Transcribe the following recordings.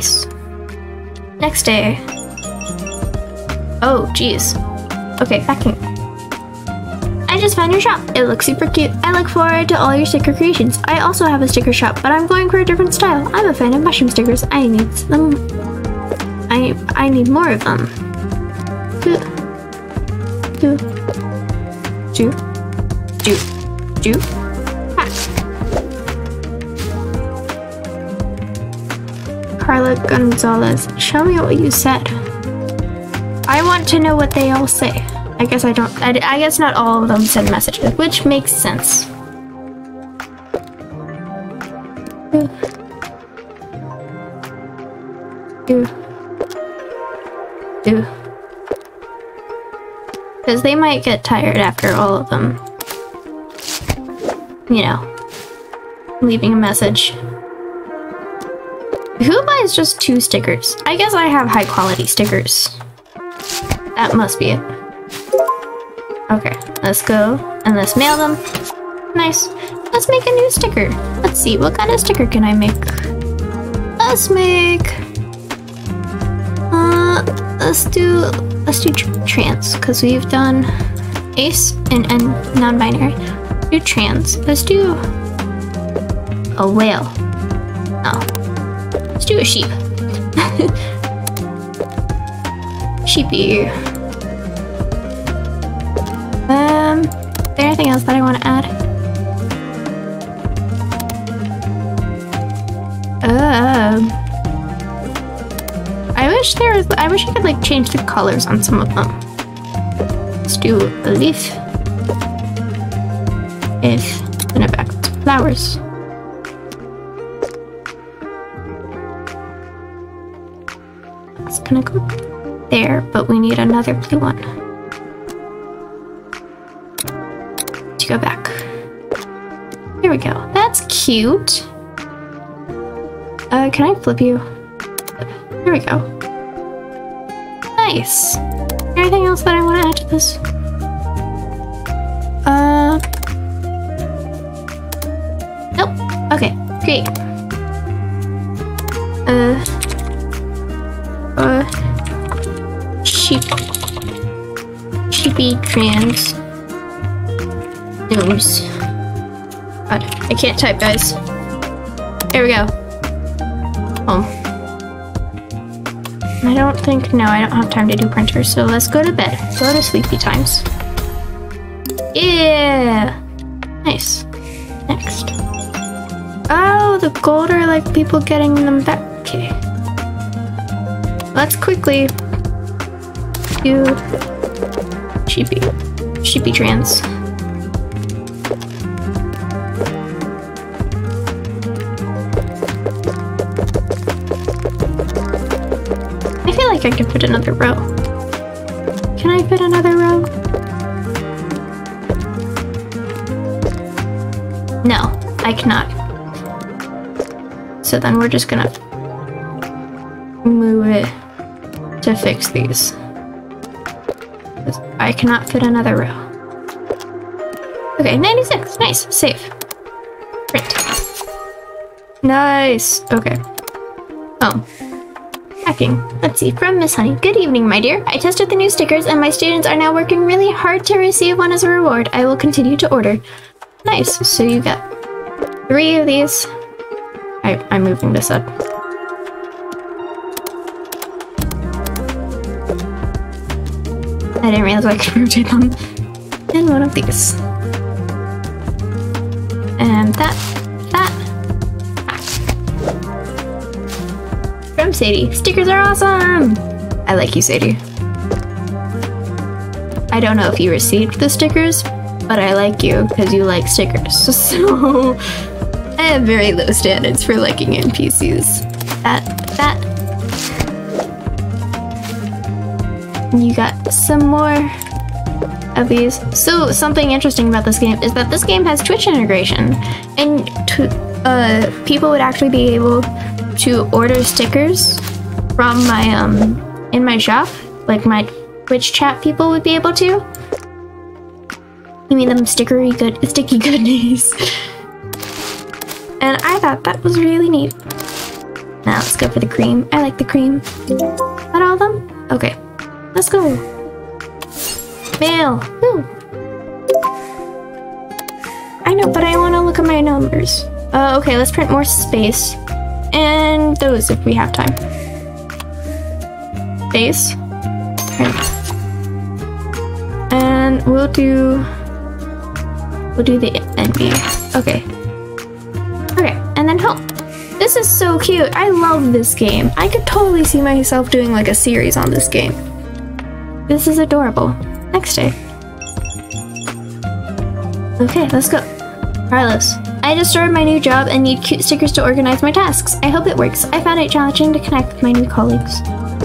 Nice. Next day. Oh, jeez. Okay, packing. I just found your shop. It looks super cute. I look forward to all your sticker creations. I also have a sticker shop, but I'm going for a different style. I'm a fan of mushroom stickers. I need them. I I need more of them. Do do do do do. Carla Gonzalez, show me what you said. I want to know what they all say. I guess I don't, I, I guess not all of them send messages, which makes sense. Because they might get tired after all of them. You know, leaving a message. Just two stickers? I guess I have high quality stickers. That must be it. Okay, let's go and let's mail them. Nice. Let's make a new sticker. Let's see, what kind of sticker can I make? Let's make... Uh, let's do... Let's do tr trans, because we've done ace and, and non-binary. Do trans. Let's do... A whale. Oh. Let's do a sheep. Sheepy. Um, is there anything else that I want to add? Um, I wish there was. I wish I could like change the colors on some of them. Let's do a leaf. If then it back flowers. Gonna go there, but we need another blue one. To go back. Here we go. That's cute. Uh, can I flip you? Here we go. Nice. Anything else that I want to add to this? Uh. Nope. Okay, great. Trans. Nose. God, I can't type, guys. Here we go. Home. I don't think, no, I don't have time to do printers, so let's go to bed. Go to sleepy times. Yeah! Nice. Next. Oh, the gold are like people getting them back. Okay. Let's quickly do sheepy, sheepy trans. I feel like I can fit another row. Can I fit another row? No, I cannot. So then we're just gonna move it to fix these. I cannot fit another row. Okay, 96. Nice. Safe. Print. Nice. Okay. Oh. Packing. Let's see. From Miss Honey. Good evening, my dear. I tested the new stickers and my students are now working really hard to receive one as a reward. I will continue to order. Nice. So you got three of these. I, I'm moving this up. I didn't realize I could rotate them. And one of these. And that, that. From Sadie. Stickers are awesome! I like you, Sadie. I don't know if you received the stickers, but I like you because you like stickers. So I have very low standards for liking NPCs. That, that. You got some more of these. So something interesting about this game is that this game has Twitch integration, and uh, people would actually be able to order stickers from my um in my shop, like my Twitch chat people would be able to. You mean them stickery good, sticky goodies? and I thought that was really neat. Now let's go for the cream. I like the cream. Got all of them? Okay. Let's go. Woo. I know, but I want to look at my numbers. Uh, okay, let's print more space. And those if we have time. Space. Print. And we'll do... We'll do the NB. Okay. Okay, and then home. This is so cute. I love this game. I could totally see myself doing like a series on this game. This is adorable. Next day. Okay, let's go. Carlos. I just started my new job and need cute stickers to organize my tasks. I hope it works. I found it challenging to connect with my new colleagues.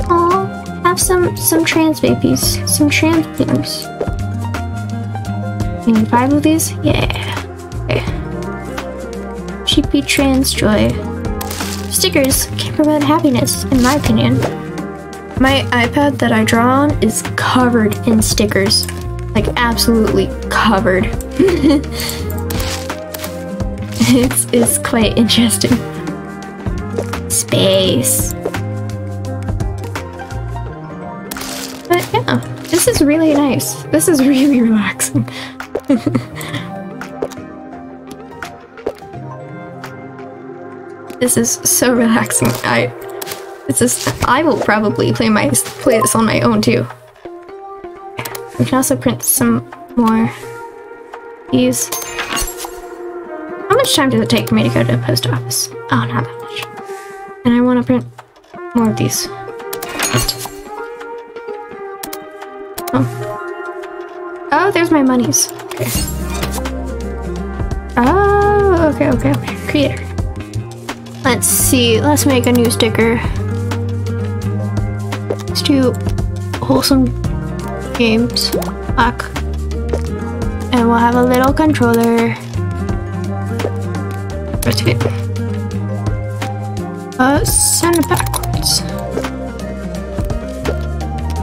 Aw, have some some trans babies. Some trans beams. You need five of these? Yeah. Okay. Sheepy trans joy. Stickers can promote happiness, in my opinion. My iPad that I draw on is covered in stickers. Like absolutely covered. it's, it's quite interesting. Space. But yeah, this is really nice. This is really relaxing. this is so relaxing. I this is I will probably play my play this on my own too. We can also print some more these. How much time does it take for me to go to the post office? Oh, not that much. And I want to print more of these. Oh. Oh, there's my monies. Okay. Oh, okay, okay, okay. Creator. Let's see. Let's make a new sticker. Let's do wholesome games. Back. And we'll have a little controller. Rotate. Uh, send it backwards.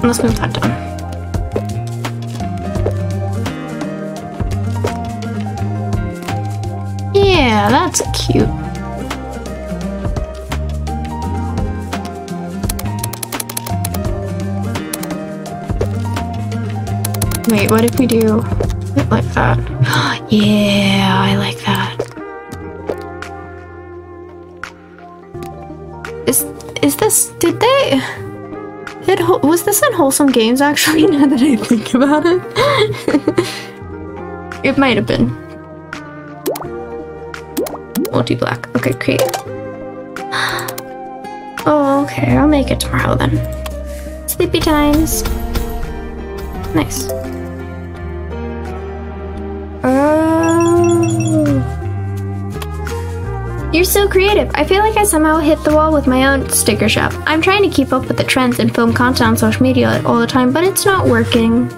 Let's move that down. Yeah, that's cute. Wait, what if we do it like that? yeah, I like that. Is is this? Did they? It was this in wholesome games actually? Now that I think about it, it might have been. Multi black. Okay, create. Oh, okay. I'll make it tomorrow then. Sleepy times. Nice. Creative. I feel like I somehow hit the wall with my own sticker shop. I'm trying to keep up with the trends and film content on social media all the time, but it's not working.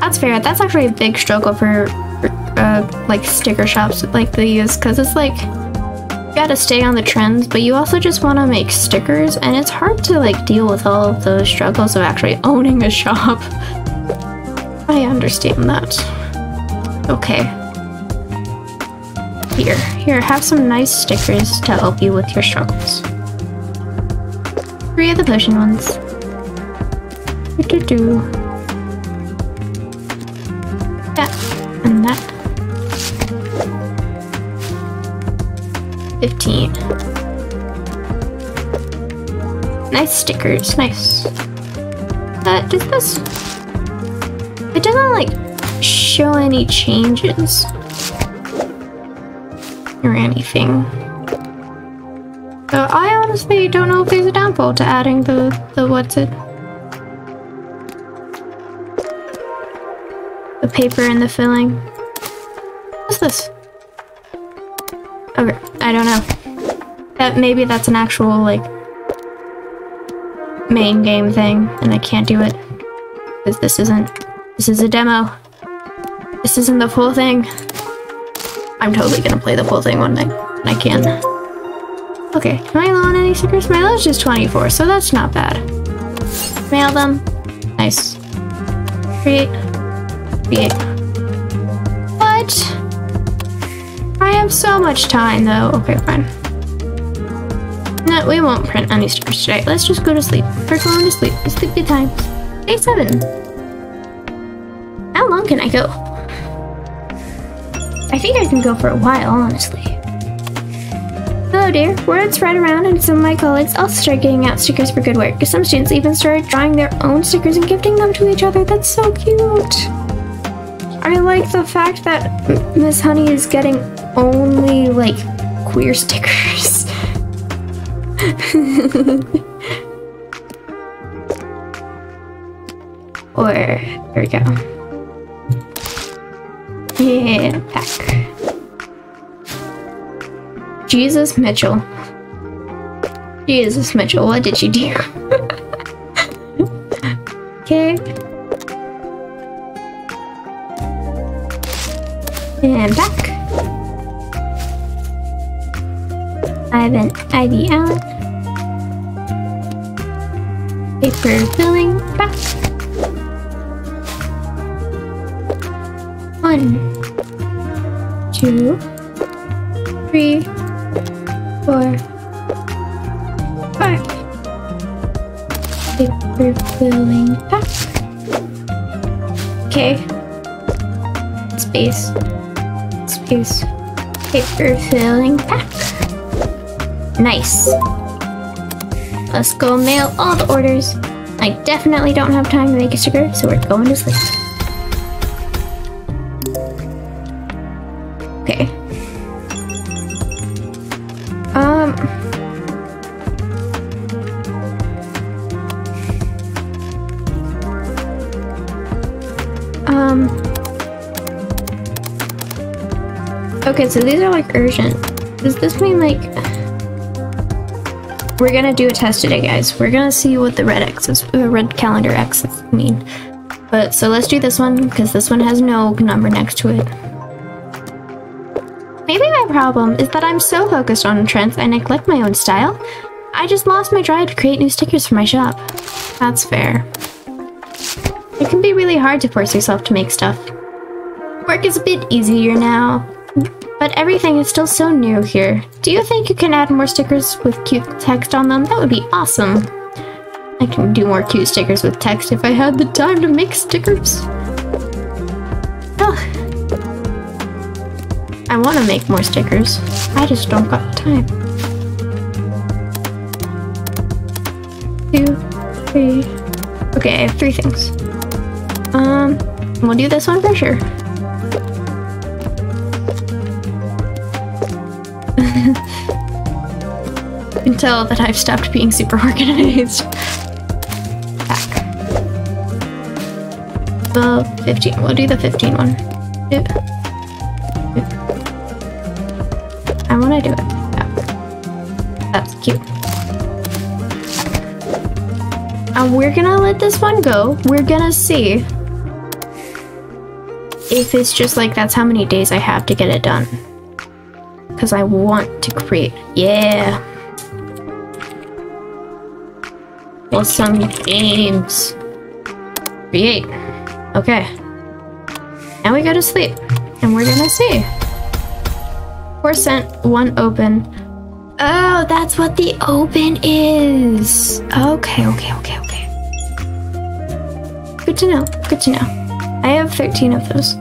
That's fair. That's actually a big struggle for, uh, like sticker shops like these, because it's like you gotta stay on the trends, but you also just want to make stickers, and it's hard to like deal with all of the struggles of actually owning a shop. I understand that. Okay. Here, here, have some nice stickers to help you with your struggles. Three of the potion ones. Do do do. That and that. Fifteen. Nice stickers, nice. Uh, does this? It doesn't like show any changes or anything. So I honestly don't know if there's a downfall to adding the, the what's it? The paper and the filling. What's this? Okay, I don't know. That maybe that's an actual like main game thing and I can't do it. Because this isn't this is a demo. This isn't the full thing. I'm totally gonna play the full thing one night I can. Okay, am I low on any stickers? My low's just 24, so that's not bad. Mail them. Nice. Create. Create. What? I have so much time though. Okay, fine. No, we won't print any stickers today. Let's just go to sleep. We're going to sleep. It's sleepy time. Day seven. How long can I go? I think I can go for a while, honestly. Hello, dear. Word spread around, and some of my colleagues also started getting out stickers for good work. Some students even started drawing their own stickers and gifting them to each other. That's so cute. I like the fact that Miss Honey is getting only like queer stickers. or there we go. Pack. Jesus Mitchell. Jesus Mitchell, what did you do? okay. And back. Ivan Ivy Allen. Paper filling back. One, two, three, four, five. Paper filling back. Okay. Space. Space. Paper filling back. Nice. Let's go mail all the orders. I definitely don't have time to make a sticker, so we're going to sleep. Okay, so these are like urgent. Does this mean like we're gonna do a test today, guys? We're gonna see what the red X's, uh, red calendar X's mean. But so let's do this one because this one has no number next to it. Maybe my problem is that I'm so focused on trends I neglect my own style. I just lost my drive to create new stickers for my shop. That's fair. It can be really hard to force yourself to make stuff. Work is a bit easier now, but everything is still so new here. Do you think you can add more stickers with cute text on them? That would be awesome. I can do more cute stickers with text if I had the time to make stickers. Ugh. I want to make more stickers. I just don't got time. Two, three. Okay, I have three things. Um, we'll do this one for sure. Tell that I've stopped being super organized. Back. The 15. We'll do the 15 one. Yep. Yep. I want to do it. That's cute. And we're gonna let this one go. We're gonna see if it's just like that's how many days I have to get it done. Because I want to create. Yeah. Wholesome games. Create. Okay. Now we go to sleep. And we're gonna see. Four cent, one open. Oh, that's what the open is. Okay, okay, okay, okay. Good to know. Good to know. I have 13 of those.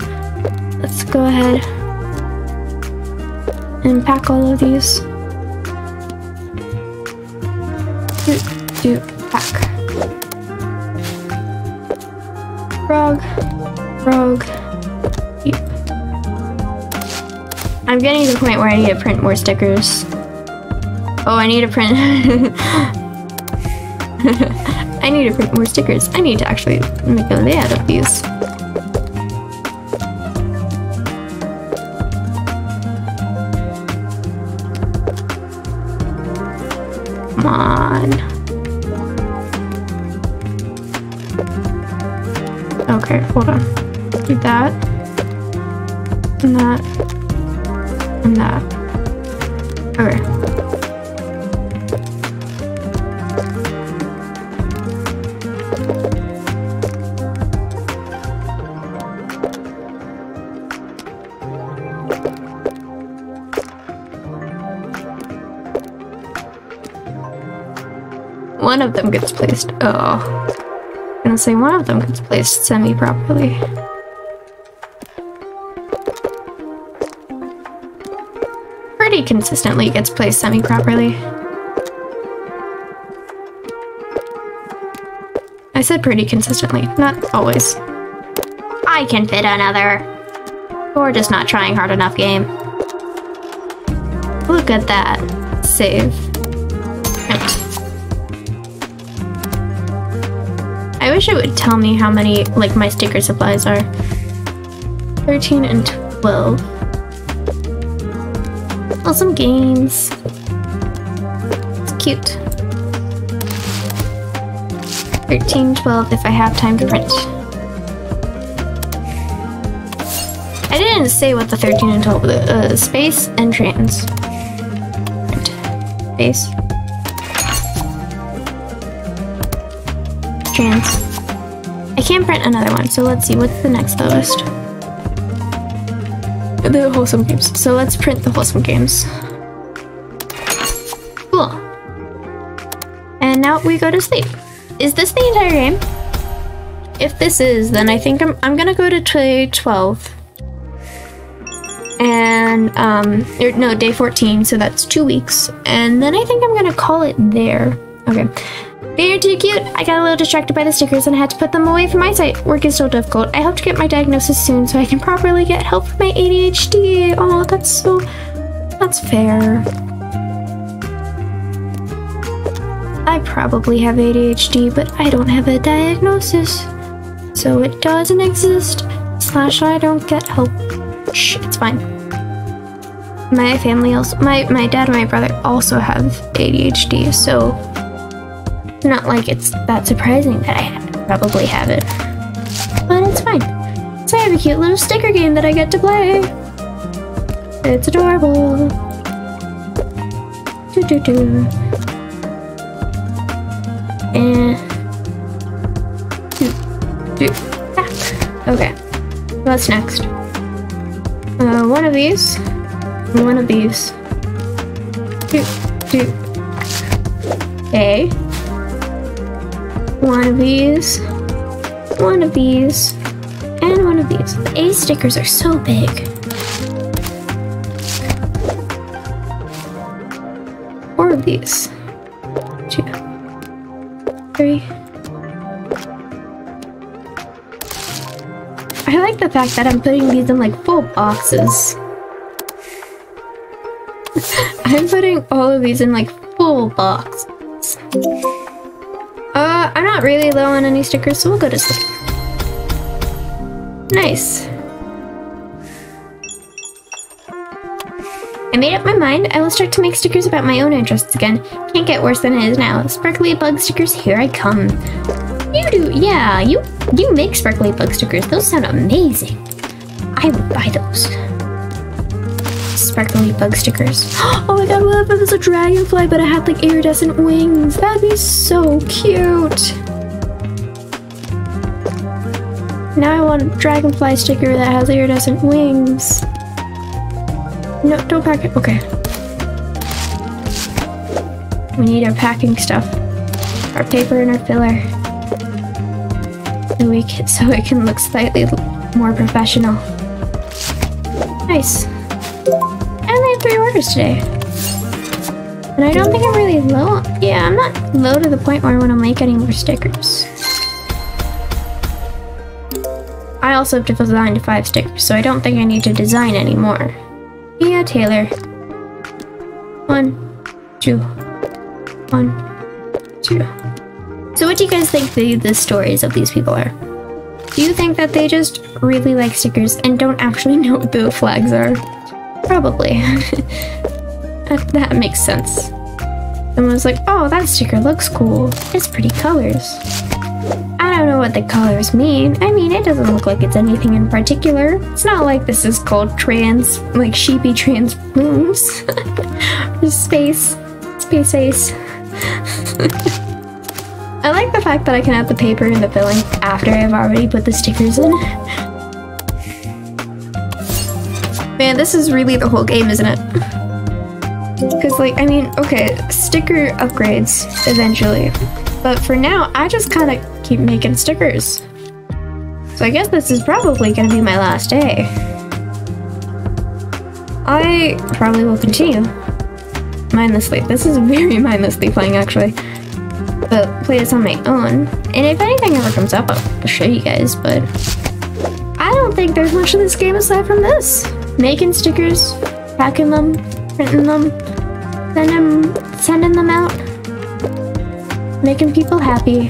Let's go ahead and pack all of these. Do, do, Frog, frog. I'm getting to the point where I need to print more stickers. Oh, I need to print. I need to print more stickers. I need to actually make a layout of these. Come on. Okay, hold on. Do that. And that. And that. Okay. one of them gets placed. Oh. Say one of them gets placed semi-properly. Pretty consistently gets placed semi-properly. I said pretty consistently, not always. I can fit another. Or just not trying hard enough game. Look at that. Save. I wish it would tell me how many, like, my sticker supplies are. 13 and 12. Wholesome games. It's cute. 13, 12 if I have time to print. I didn't say what the 13 and 12. Uh, space and trans. Print. Space. Trans. I can't print another one, so let's see. What's the next lowest? The wholesome games. So let's print the wholesome games. Cool. And now we go to sleep. Is this the entire game? If this is, then I think I'm, I'm gonna go to day 12. And, um, er, no, day 14, so that's two weeks. And then I think I'm gonna call it there. Okay. They're too cute. I got a little distracted by the stickers and I had to put them away from my sight. Work is still difficult. I hope to get my diagnosis soon so I can properly get help for my ADHD. Oh, that's so... That's fair. I probably have ADHD, but I don't have a diagnosis. So it doesn't exist. Slash I don't get help. Shh, it's fine. My family also my, my dad and my brother also have ADHD, so not like it's that surprising that I probably have it. But it's fine. So I have a cute little sticker game that I get to play. It's adorable. Do do do. And do, do. Okay. What's next? Uh, one of these. One of these. Do, do. A. One of these. One of these. And one of these. The A stickers are so big. Four of these. Two three. I like the fact that I'm putting these in like full boxes. I'm putting all of these in like full boxes. Uh, I'm not really low on any stickers, so we'll go to sleep. Nice. I made up my mind. I will start to make stickers about my own interests again. Can't get worse than it is now. Sparkly bug stickers, here I come. You do, yeah, you you make sparkly bug stickers. Those sound amazing. I would buy those. Sparkly bug stickers. Oh my god, what if it was a dragonfly but it had like iridescent wings? That'd be so cute. Now I want a dragonfly sticker that has iridescent wings. No, don't pack it. Okay. We need our packing stuff. Our paper and our filler. So we can, so it can look slightly more professional. Nice. Three orders today. And I don't think I'm really low. Yeah, I'm not low to the point where I want to make any more stickers. I also have to design five stickers, so I don't think I need to design anymore. Yeah, Taylor. One, two, one, two. So what do you guys think the, the stories of these people are? Do you think that they just really like stickers and don't actually know what the flags are? Probably. that, that makes sense. Someone was like, oh, that sticker looks cool. It's pretty colors. I don't know what the colors mean. I mean, it doesn't look like it's anything in particular. It's not like this is called trans, like sheepy trans blooms. space. Space ace. I like the fact that I can add the paper and the filling after I've already put the stickers in. Man, this is really the whole game, isn't it? Because like, I mean, okay, sticker upgrades eventually. But for now, I just kind of keep making stickers. So I guess this is probably going to be my last day. I probably will continue mindlessly. This is very mindlessly playing, actually. But play this on my own. And if anything ever comes up, I'll show you guys, but... I don't think there's much of this game aside from this. Making stickers, packing them, printing them, sending them, sending them out, making people happy.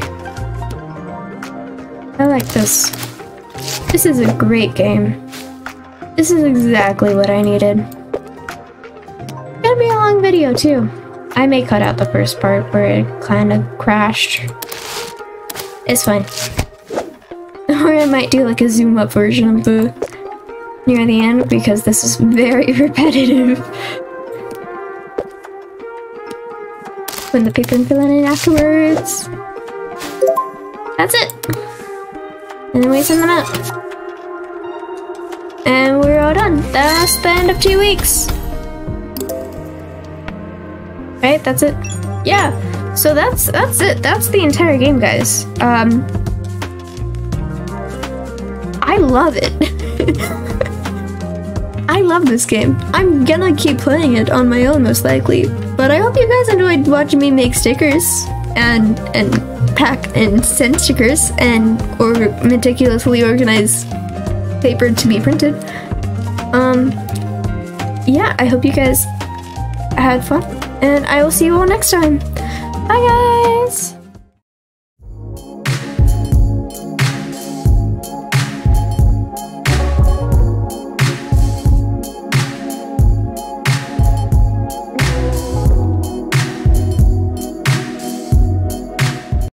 I like this. This is a great game. This is exactly what I needed. Gonna be a long video too. I may cut out the first part where it kind of crashed. It's fine. Or I might do like a zoom up version of the near the end because this is very repetitive. When the paper and fill in afterwards. That's it. And then we send them out. And we're all done. That's the end of two weeks. Right, that's it. Yeah. So that's that's it. That's the entire game, guys. Um I love it. I love this game. I'm gonna keep playing it on my own most likely. But I hope you guys enjoyed watching me make stickers and and pack and send stickers and or meticulously organize paper to be printed. Um, yeah, I hope you guys had fun, and I will see you all next time. Bye, guys!